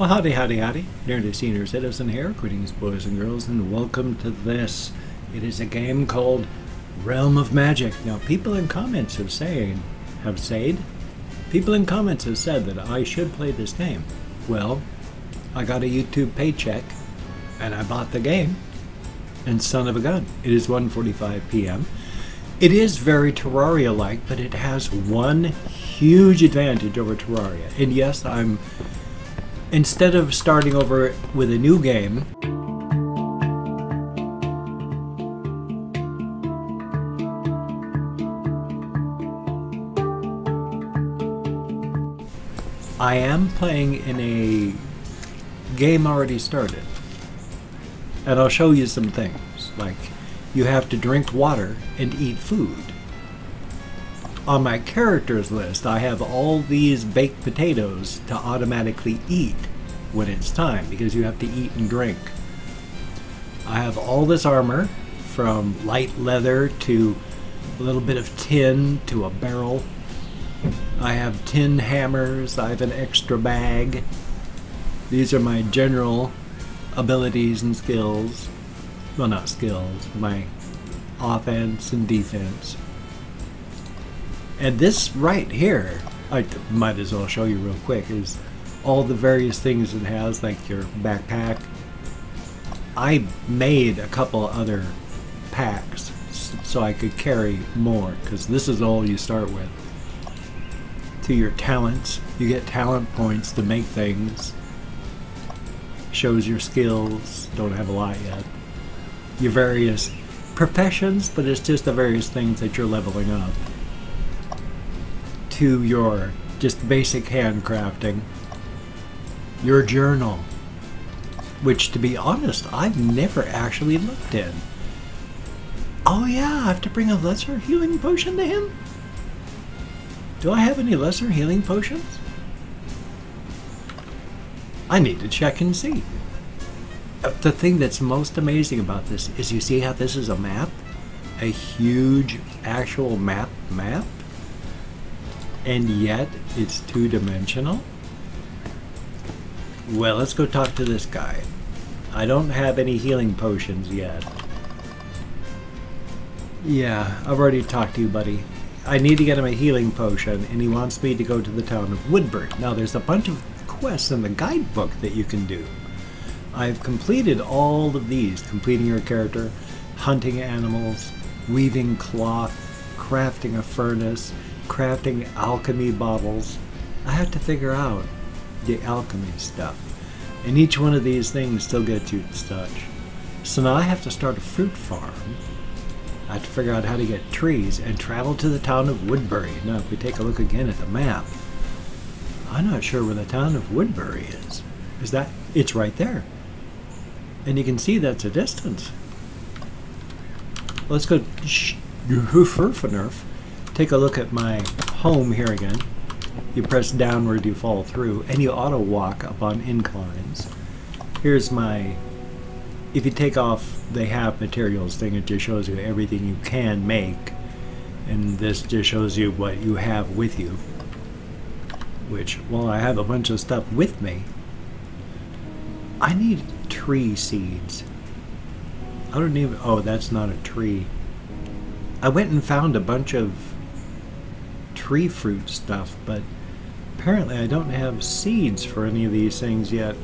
Well, howdy, howdy, howdy. Nearly senior citizen here. Greetings, boys and girls, and welcome to this. It is a game called Realm of Magic. Now, people in comments have saying, have said, people in comments have said that I should play this game. Well, I got a YouTube paycheck, and I bought the game. And son of a gun, it is 1:45 p.m. It is very Terraria-like, but it has one huge advantage over Terraria. And yes, I'm instead of starting over with a new game, I am playing in a game already started. And I'll show you some things. Like, you have to drink water and eat food. On my characters list, I have all these baked potatoes to automatically eat when it's time because you have to eat and drink. I have all this armor from light leather to a little bit of tin to a barrel. I have tin hammers. I have an extra bag. These are my general abilities and skills. Well, not skills, my offense and defense. And this right here, I might as well show you real quick, is all the various things it has, like your backpack. I made a couple other packs so I could carry more, because this is all you start with. To your talents, you get talent points to make things. Shows your skills, don't have a lot yet. Your various professions, but it's just the various things that you're leveling up to your just basic handcrafting, your journal, which to be honest, I've never actually looked in. Oh yeah, I have to bring a lesser healing potion to him? Do I have any lesser healing potions? I need to check and see. Uh, the thing that's most amazing about this is you see how this is a map? A huge actual map map? And yet it's two-dimensional? Well, let's go talk to this guy. I don't have any healing potions yet. Yeah, I've already talked to you, buddy. I need to get him a healing potion, and he wants me to go to the town of Woodbury. Now, there's a bunch of quests in the guidebook that you can do. I've completed all of these, completing your character, hunting animals, weaving cloth, crafting a furnace, crafting alchemy bottles. I have to figure out the alchemy stuff. And each one of these things still gets you such. So now I have to start a fruit farm. I have to figure out how to get trees and travel to the town of Woodbury. Now, if we take a look again at the map, I'm not sure where the town of Woodbury is. Is that? It's right there. And you can see that's a distance. Let's go. Shh, take a look at my home here again. You press downward, you fall through, and you auto walk up on inclines. Here's my, if you take off the have materials thing, it just shows you everything you can make. And this just shows you what you have with you. Which, well, I have a bunch of stuff with me. I need tree seeds. I don't even, oh, that's not a tree. I went and found a bunch of tree fruit stuff, but apparently I don't have seeds for any of these things yet.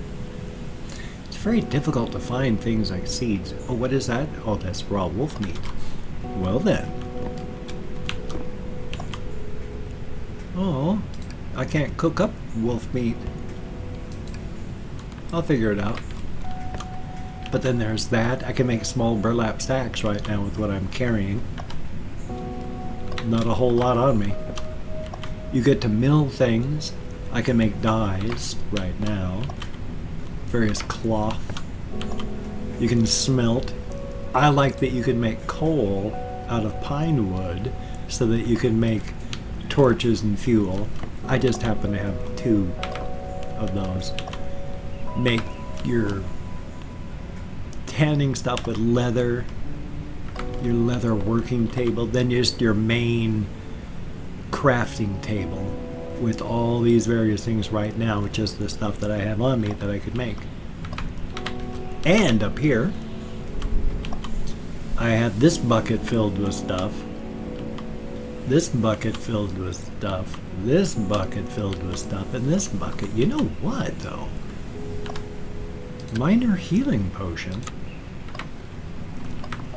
It's very difficult to find things like seeds. Oh, what is that? Oh, that's raw wolf meat. Well then. Oh, I can't cook up wolf meat. I'll figure it out. But then there's that. I can make small burlap sacks right now with what I'm carrying. Not a whole lot on me. You get to mill things. I can make dyes right now. Various cloth. You can smelt. I like that you can make coal out of pine wood so that you can make torches and fuel. I just happen to have two of those. Make your tanning stuff with leather, your leather working table, then just your main crafting table. with all these various things right now, which is the stuff that I have on me that I could make. And up here, I have this bucket filled with stuff, this bucket filled with stuff, this bucket filled with stuff, and this bucket. You know what, though? Minor healing potion.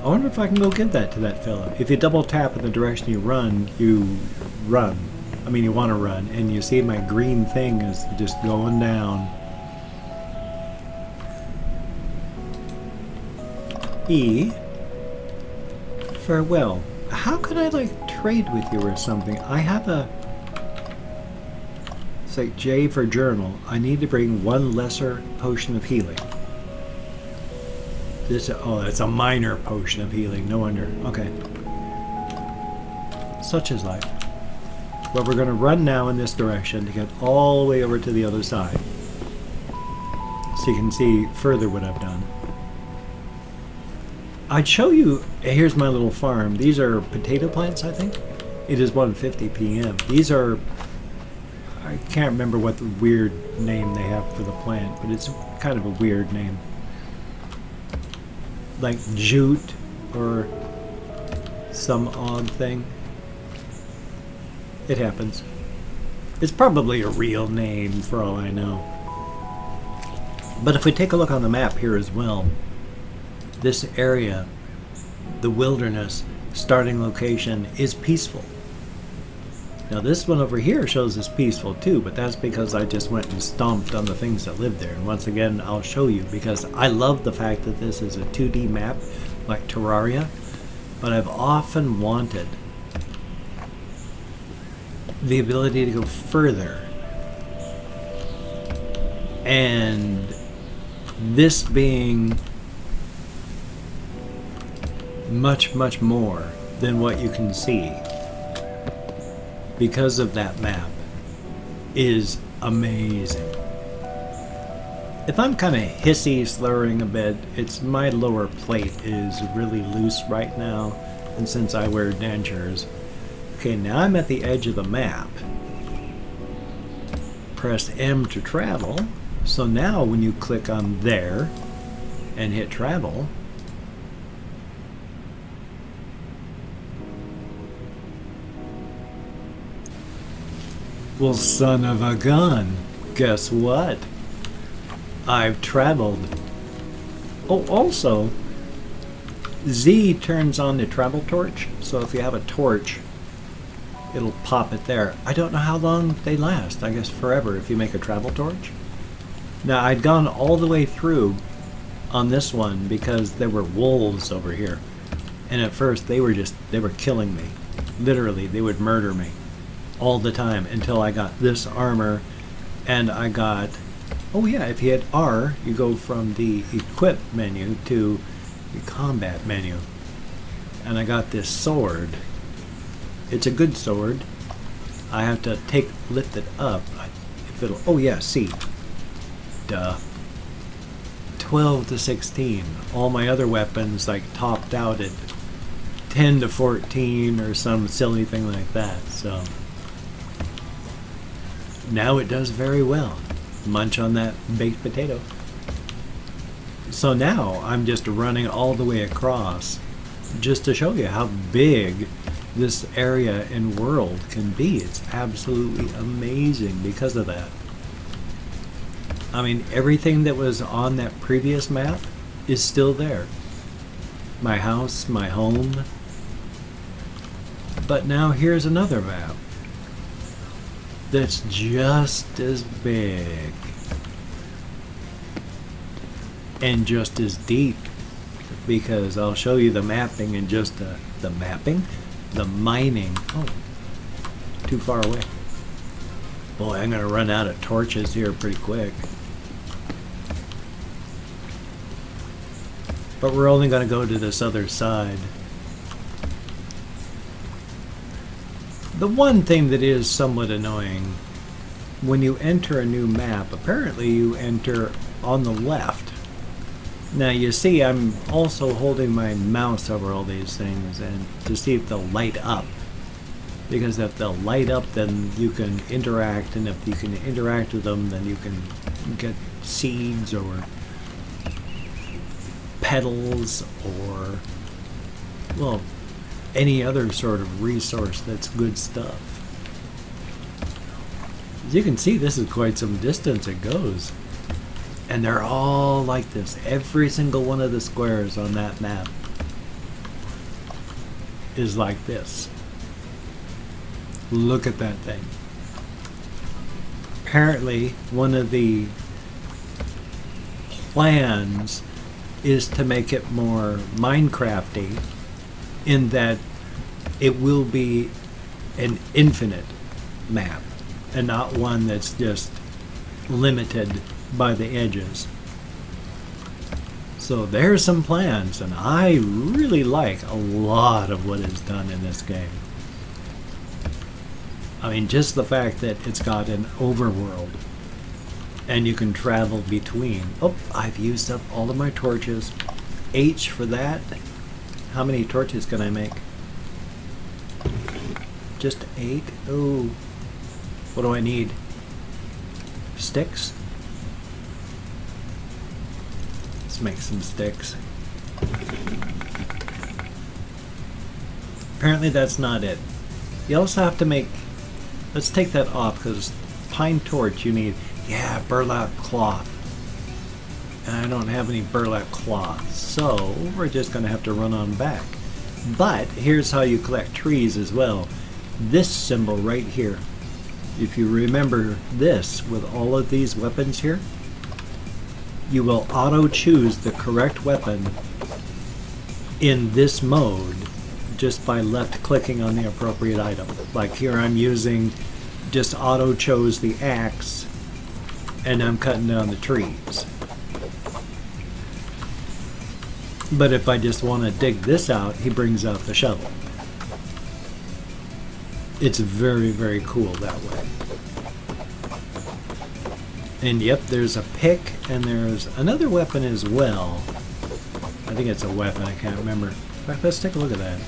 I wonder if I can go get that to that fellow. If you double tap in the direction you run, you run. I mean, you want to run, and you see my green thing is just going down. E. Farewell. How could I, like, trade with you or something? I have a... It's like J for journal. I need to bring one lesser potion of healing. This, oh, it's a minor potion of healing. No wonder. Okay. Such is life. But we're going to run now in this direction to get all the way over to the other side. So you can see further what I've done. I'd show you, here's my little farm. These are potato plants, I think. It is 1.50 p.m. These are, I can't remember what the weird name they have for the plant, but it's kind of a weird name like jute or some odd thing. It happens. It's probably a real name for all I know. But if we take a look on the map here as well, this area, the wilderness starting location, is peaceful. Now this one over here shows it's peaceful too, but that's because I just went and stomped on the things that live there. And once again, I'll show you because I love the fact that this is a 2D map like Terraria, but I've often wanted the ability to go further. And this being much, much more than what you can see because of that map is amazing. If I'm kind of hissy, slurring a bit, it's my lower plate is really loose right now, and since I wear dentures. Okay, now I'm at the edge of the map. Press M to travel. So now when you click on there and hit travel, Well, son of a gun, guess what? I've traveled. Oh, also, Z turns on the travel torch, so if you have a torch, it'll pop it there. I don't know how long they last. I guess forever if you make a travel torch. Now, I'd gone all the way through on this one because there were wolves over here. And at first, they were just, they were killing me. Literally, they would murder me all the time until I got this armor and I got oh yeah if you hit R you go from the equip menu to the combat menu. And I got this sword. It's a good sword. I have to take lift it up. If it'll oh yeah see. Duh. 12 to 16 all my other weapons like topped out at 10 to 14 or some silly thing like that so now it does very well. Munch on that baked potato. So now I'm just running all the way across just to show you how big this area and world can be. It's absolutely amazing because of that. I mean, everything that was on that previous map is still there. My house, my home. But now here's another map that's just as big and just as deep because I'll show you the mapping and just the, the mapping, the mining. Oh, too far away. Boy, I'm going to run out of torches here pretty quick. But we're only going to go to this other side. The one thing that is somewhat annoying, when you enter a new map, apparently you enter on the left. Now you see I'm also holding my mouse over all these things and to see if they'll light up. because if they'll light up, then you can interact, and if you can interact with them, then you can get seeds or petals or, well, any other sort of resource that's good stuff. As you can see, this is quite some distance it goes. And they're all like this. Every single one of the squares on that map is like this. Look at that thing. Apparently, one of the plans is to make it more Minecrafty in that it will be an infinite map and not one that's just limited by the edges. So there's some plans, and I really like a lot of what is done in this game. I mean, just the fact that it's got an overworld and you can travel between. Oh, I've used up all of my torches. H for that. How many torches can I make? Just eight? Oh. What do I need? Sticks? Let's make some sticks. Apparently that's not it. You also have to make Let's take that off because pine torch you need, yeah, burlap cloth. I don't have any burlap cloth, so we're just going to have to run on back. But here's how you collect trees as well. This symbol right here, if you remember this with all of these weapons here, you will auto choose the correct weapon in this mode just by left clicking on the appropriate item. Like here I'm using just auto chose the axe and I'm cutting down the trees. But if I just want to dig this out, he brings out the shovel. It's very, very cool that way. And yep, there's a pick and there's another weapon as well. I think it's a weapon, I can't remember. In fact, let's take a look at that.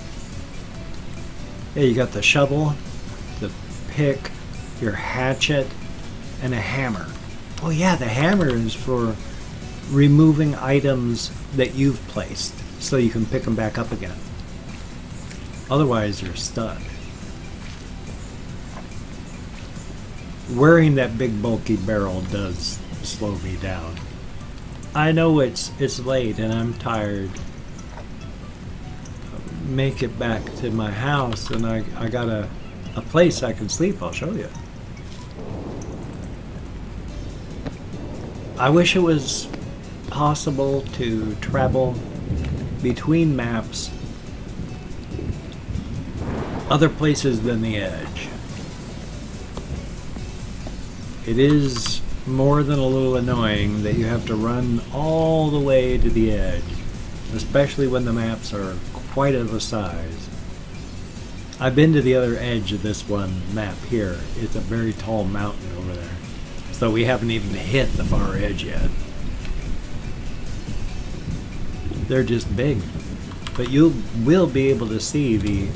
Yeah, you got the shovel, the pick, your hatchet, and a hammer. Oh yeah, the hammer is for removing items that you've placed so you can pick them back up again. Otherwise, you're stuck. Wearing that big bulky barrel does slow me down. I know it's it's late and I'm tired make it back to my house and I, I got a, a place I can sleep, I'll show you. I wish it was possible to travel between maps other places than the edge. It is more than a little annoying that you have to run all the way to the edge, especially when the maps are quite of a size. I've been to the other edge of this one map here. It's a very tall mountain over there. So we haven't even hit the far edge yet. They're just big. But you will be able to see the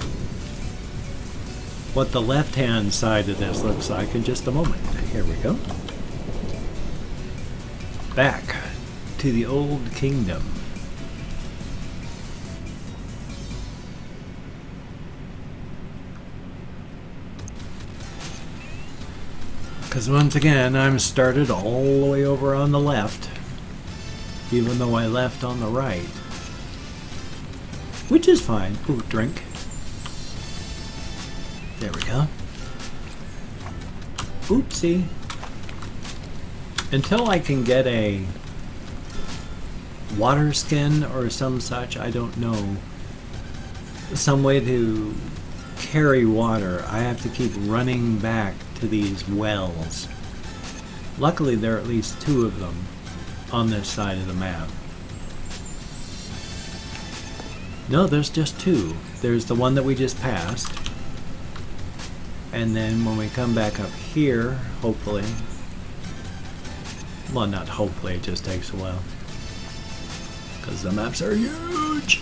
what the left-hand side of this looks like in just a moment. Here we go. Back to the old kingdom. Because once again, I'm started all the way over on the left, even though I left on the right. Which is fine. Ooh, drink. There we go. Oopsie. Until I can get a water skin or some such, I don't know, some way to carry water, I have to keep running back to these wells. Luckily, there are at least two of them on this side of the map. No, there's just two. There's the one that we just passed. And then when we come back up here, hopefully, well, not hopefully, it just takes a while. Because the maps are huge!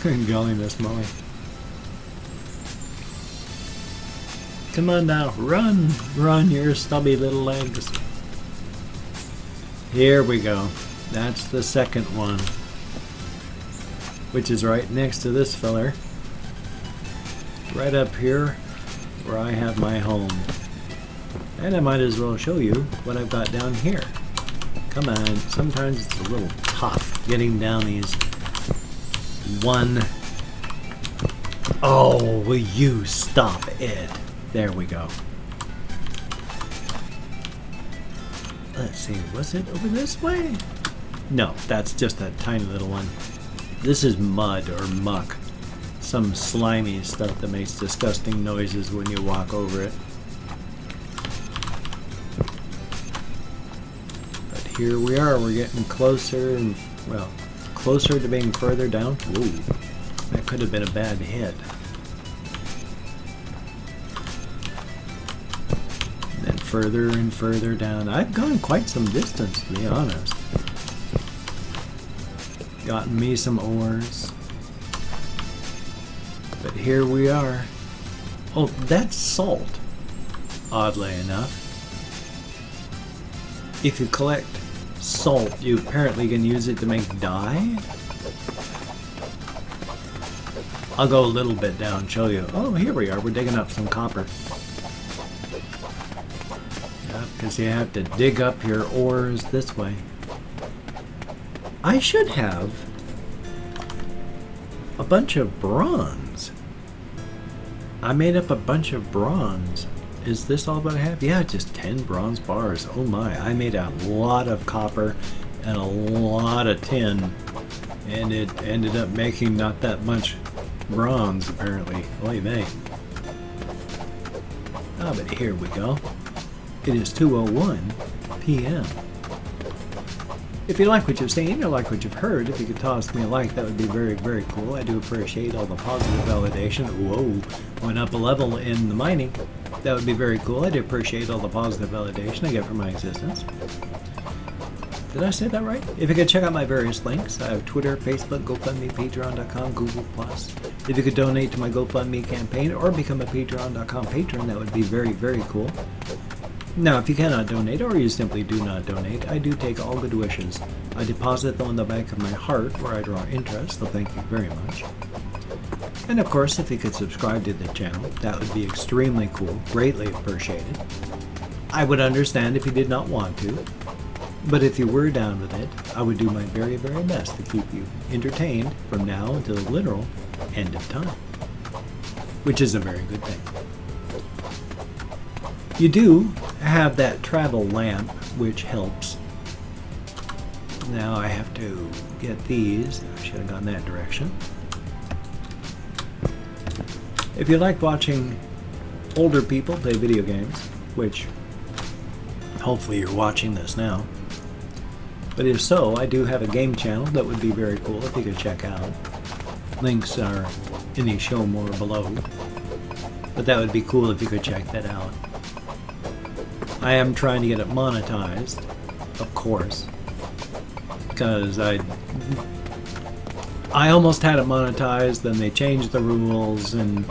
Good Golly Miss Molly. Come on now, run, run your stubby little legs. Here we go. That's the second one. Which is right next to this filler. Right up here where I have my home. And I might as well show you what I've got down here. Come on, sometimes it's a little tough getting down these one. Oh, will you stop it? There we go. Let's see, was it over this way? No, that's just a tiny little one. This is mud or muck. Some slimy stuff that makes disgusting noises when you walk over it. But here we are, we're getting closer and, well, closer to being further down. Whoa, that could have been a bad hit. Further and further down. I've gone quite some distance, to be honest. Gotten me some ores. But here we are. Oh, that's salt, oddly enough. If you collect salt, you apparently can use it to make dye? I'll go a little bit down, show you. Oh, here we are. We're digging up some copper because you have to dig up your ores this way. I should have a bunch of bronze. I made up a bunch of bronze. Is this all that I have? Yeah, just 10 bronze bars. Oh my, I made a lot of copper and a lot of tin. And it ended up making not that much bronze, apparently. Oy vey. Ah, but here we go. It is 2.01 p.m. If you like what you've seen or like what you've heard, if you could toss me a like, that would be very, very cool. I do appreciate all the positive validation. Whoa, went up a level in the mining. That would be very cool. I do appreciate all the positive validation I get from my existence. Did I say that right? If you could check out my various links, I have Twitter, Facebook, GoFundMe, Patreon.com, Google+. If you could donate to my GoFundMe campaign or become a Patreon.com patron, that would be very, very cool. Now, if you cannot donate or you simply do not donate, I do take all good wishes. I deposit them on the back of my heart where I draw interest, so thank you very much. And of course, if you could subscribe to the channel, that would be extremely cool, greatly appreciated. I would understand if you did not want to, but if you were down with it, I would do my very, very best to keep you entertained from now until the literal end of time. Which is a very good thing. You do have that travel lamp, which helps. Now I have to get these. I should have gone that direction. If you like watching older people play video games, which hopefully you're watching this now, but if so, I do have a game channel that would be very cool if you could check out. Links are in the show more below. But that would be cool if you could check that out. I am trying to get it monetized, of course, because I I almost had it monetized, then they changed the rules, and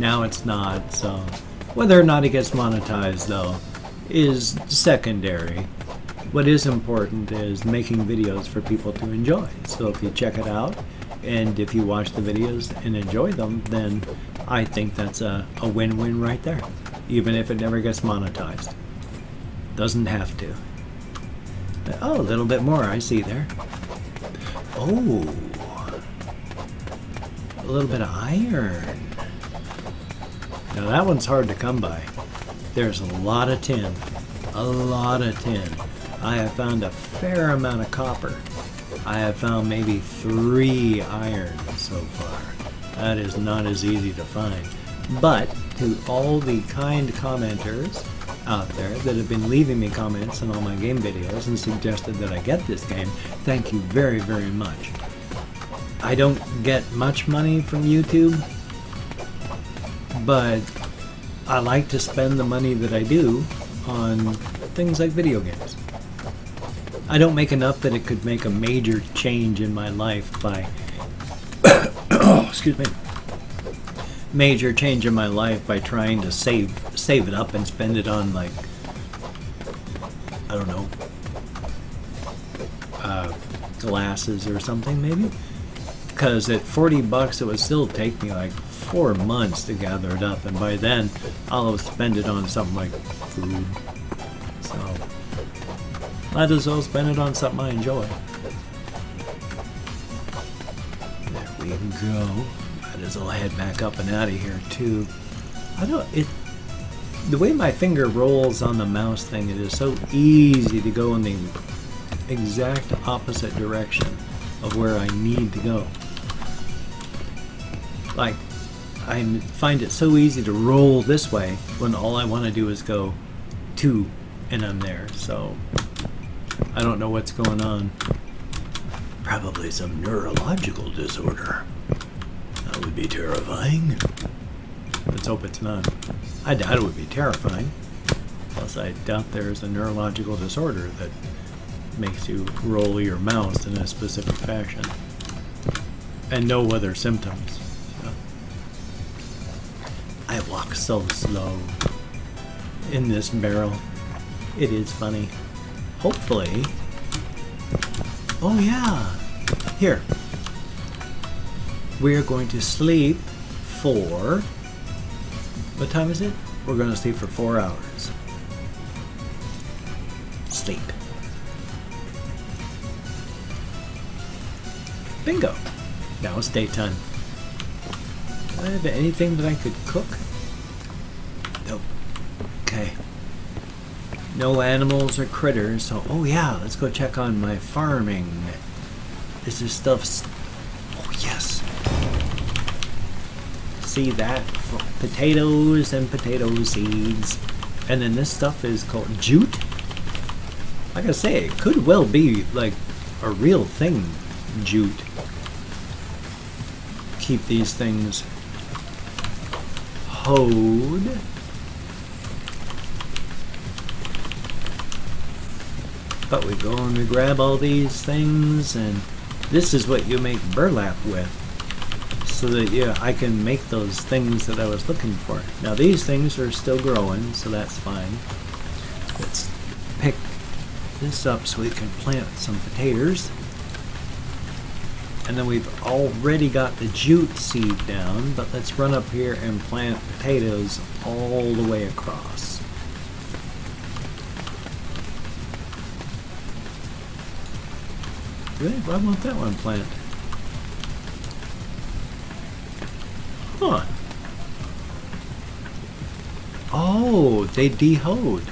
now it's not. So whether or not it gets monetized, though, is secondary. What is important is making videos for people to enjoy. So if you check it out, and if you watch the videos and enjoy them, then I think that's a, a win-win right there, even if it never gets monetized. Doesn't have to. Oh, a little bit more I see there. Oh. A little bit of iron. Now that one's hard to come by. There's a lot of tin. A lot of tin. I have found a fair amount of copper. I have found maybe three iron so far. That is not as easy to find. But to all the kind commenters out there that have been leaving me comments on all my game videos and suggested that I get this game. Thank you very, very much. I don't get much money from YouTube, but I like to spend the money that I do on things like video games. I don't make enough that it could make a major change in my life by excuse me, major change in my life by trying to save save it up and spend it on like I don't know uh, glasses or something maybe? Because at 40 bucks it would still take me like four months to gather it up and by then I'll spend it on something like food. So might as well spend it on something I enjoy. There we go well head back up and out of here too I don't it the way my finger rolls on the mouse thing it is so easy to go in the exact opposite direction of where I need to go like I find it so easy to roll this way when all I want to do is go two and I'm there. So I don't know what's going on. Probably some neurological disorder. That would be terrifying. Let's hope it's not. I doubt it would be terrifying. Plus, I doubt there's a neurological disorder that makes you roll your mouse in a specific fashion. And no other symptoms. I walk so slow in this barrel. It is funny. Hopefully. Oh yeah. Here. We are going to sleep for... What time is it? We're going to sleep for four hours. Sleep. Bingo. Now it's daytime. Do I have anything that I could cook? Nope. Okay. No animals or critters, so... Oh yeah, let's go check on my farming. This is stuff... See that? Potatoes and potato seeds. And then this stuff is called jute? Like I say, it could well be like a real thing, jute. Keep these things hoed. But we go and we grab all these things and this is what you make burlap with. So that yeah, I can make those things that I was looking for. Now these things are still growing, so that's fine. Let's pick this up so we can plant some potatoes. And then we've already got the jute seed down, but let's run up here and plant potatoes all the way across. Really? Why won't that one plant? Huh. Oh, they dehoed.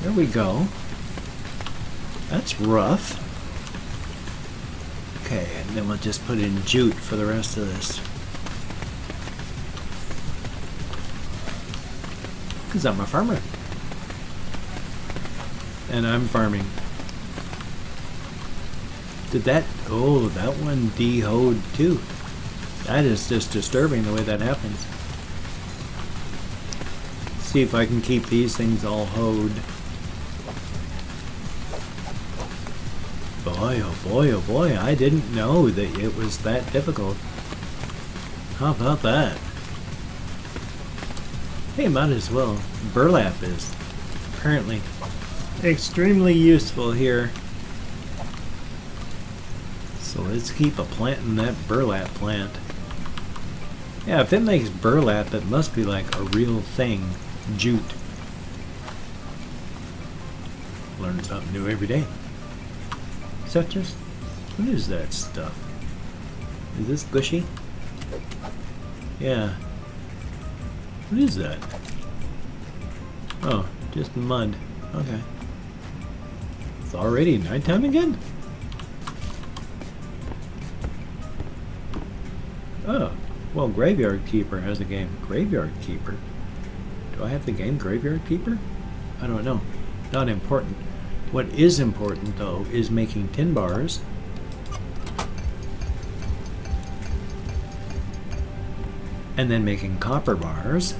There we go. That's rough. Okay, and then we'll just put in jute for the rest of this. Because I'm a farmer. And I'm farming. Did that... Oh, that one dehoed too. That is just disturbing the way that happens. see if I can keep these things all hoed. Boy, oh boy, oh boy, I didn't know that it was that difficult. How about that? Hey, might as well. Burlap is apparently extremely useful here. Let's keep a planting that burlap plant. Yeah, if it makes burlap, it must be like a real thing. Jute. Learn something new every day. Is that just... What is that stuff? Is this gushy? Yeah. What is that? Oh, just mud. Okay. It's already nighttime again? Oh, well, Graveyard Keeper has a game. Graveyard Keeper? Do I have the game Graveyard Keeper? I don't know. Not important. What is important, though, is making tin bars. And then making copper bars.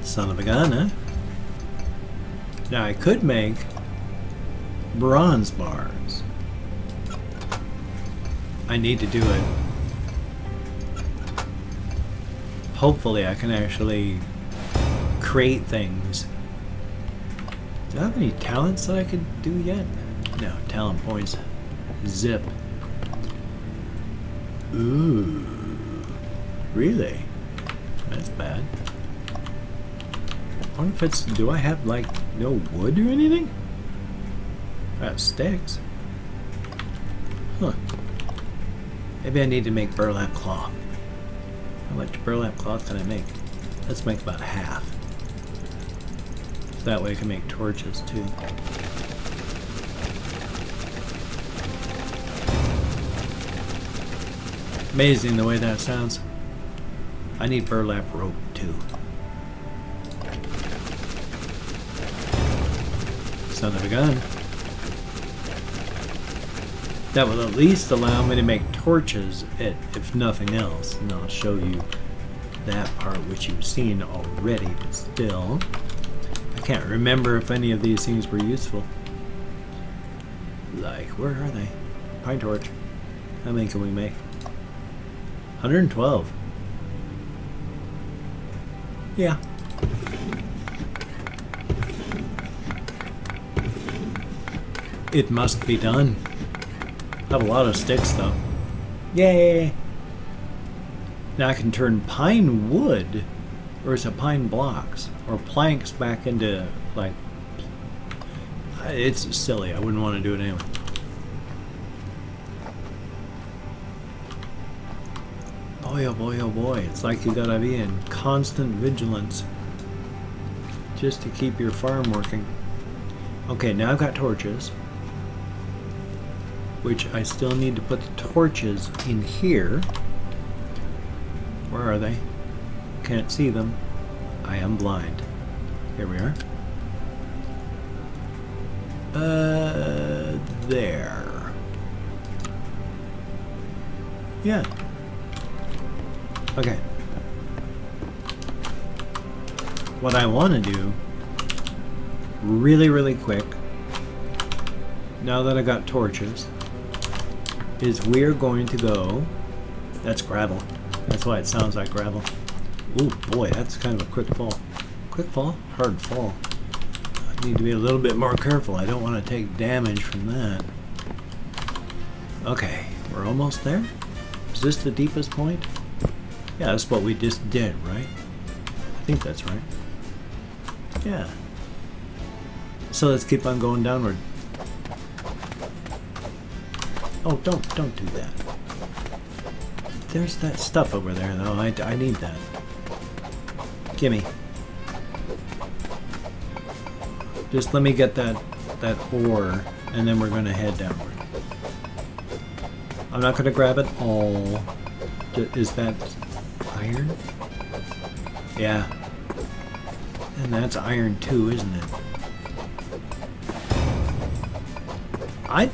Son of a gun, huh? Now I could make bronze bars. I need to do it. Hopefully I can actually create things. Do I have any talents that I could do yet? No, talent points. Zip. Ooh. Really? That's bad. I wonder if it's... Do I have, like, no wood or anything? That sticks. Huh. Maybe I need to make burlap cloth. How much burlap cloth can I make? Let's make about half. So that way I can make torches too. Amazing the way that sounds. I need burlap rope too. Son of a gun. That will at least allow me to make torches, if nothing else. And I'll show you that part which you've seen already, but still. I can't remember if any of these things were useful. Like, where are they? Pine torch. How many can we make? 112. Yeah. It must be done. I have a lot of sticks though. Yay! Now I can turn pine wood, or is it pine blocks, or planks back into, like, it's silly. I wouldn't want to do it anyway. Boy, oh boy, oh boy. It's like you gotta be in constant vigilance just to keep your farm working. Okay, now I've got torches which I still need to put the torches in here. Where are they? Can't see them. I am blind. Here we are. Uh, there. Yeah. Okay. What I want to do, really, really quick, now that I got torches, is we're going to go... That's gravel. That's why it sounds like gravel. Oh boy, that's kind of a quick fall. Quick fall? Hard fall. I need to be a little bit more careful. I don't want to take damage from that. Okay, we're almost there. Is this the deepest point? Yeah, that's what we just did, right? I think that's right. Yeah. So let's keep on going downward. Oh, don't, don't do that. There's that stuff over there, though. I, I need that. Gimme. Just let me get that, that ore, and then we're going to head downward. I'm not going to grab it all. Is that iron? Yeah. And that's iron too, isn't it? I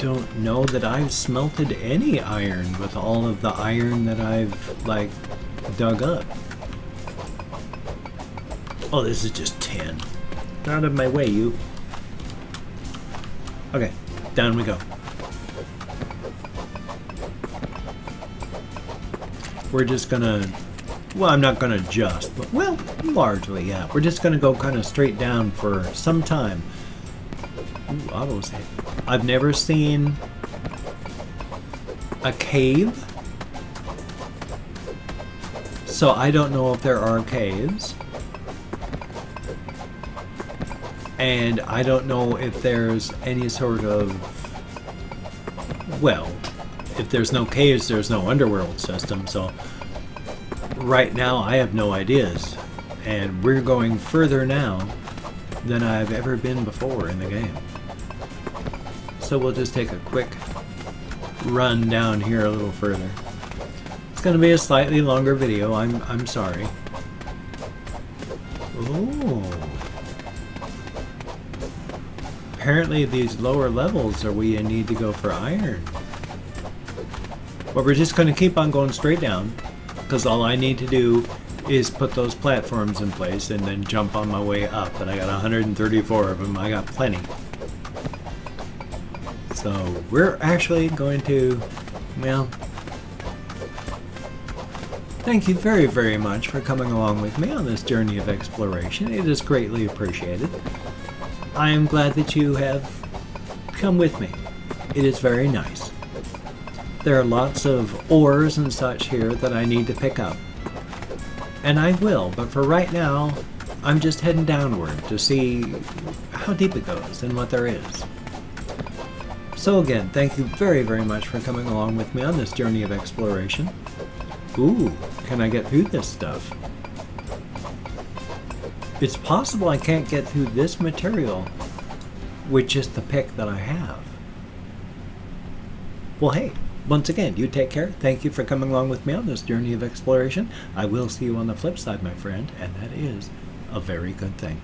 don't know that I've smelted any iron with all of the iron that I've, like, dug up. Oh, this is just tin. Out of my way, you. Okay, down we go. We're just gonna... Well, I'm not gonna just, but, well, largely, yeah. We're just gonna go kind of straight down for some time. Ooh, auto save. I've never seen a cave. So I don't know if there are caves. And I don't know if there's any sort of... Well, if there's no caves, there's no underworld system, so... Right now, I have no ideas. And we're going further now than I've ever been before in the game so we'll just take a quick run down here a little further. It's going to be a slightly longer video, I'm, I'm sorry. Oh. Apparently these lower levels are where you need to go for iron. But we're just going to keep on going straight down, because all I need to do is put those platforms in place and then jump on my way up. And I got 134 of them, I got plenty. So we're actually going to, well, thank you very, very much for coming along with me on this journey of exploration. It is greatly appreciated. I am glad that you have come with me. It is very nice. There are lots of ores and such here that I need to pick up. And I will, but for right now, I'm just heading downward to see how deep it goes and what there is. So again, thank you very, very much for coming along with me on this journey of exploration. Ooh, can I get through this stuff? It's possible I can't get through this material with just the pick that I have. Well, hey, once again, you take care. Thank you for coming along with me on this journey of exploration. I will see you on the flip side, my friend, and that is a very good thing.